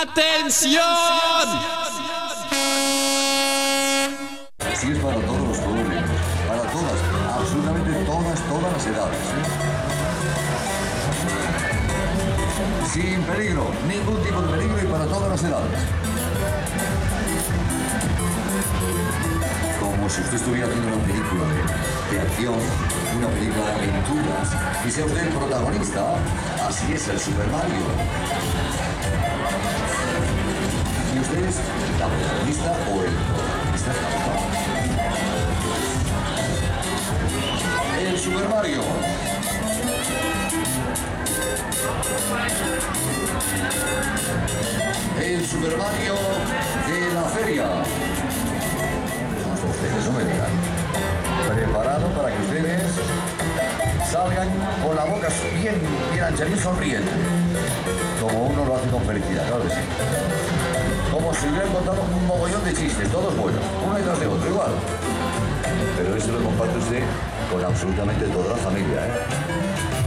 ¡Atención! Así es para todos los públicos, para todas, absolutamente todas, todas las edades. ¿eh? Sin peligro, ningún tipo de peligro y para todas las edades. Como si usted estuviera haciendo una película de, de acción, una película de aventuras, y sea usted el protagonista, así es el Super Mario. La protagonista o el protagonista. El Super Mario. El Super Mario de la feria. Ustedes no me. Preparado para que ustedes salgan con la boca bien, bien ancha, bien sonriente. Como uno lo hace con felicidad, claro que sí. Como si hubieran contado un mogollón de chistes, todos buenos, uno detrás de otro, igual. Pero eso lo comparte usted con absolutamente toda la familia, ¿eh?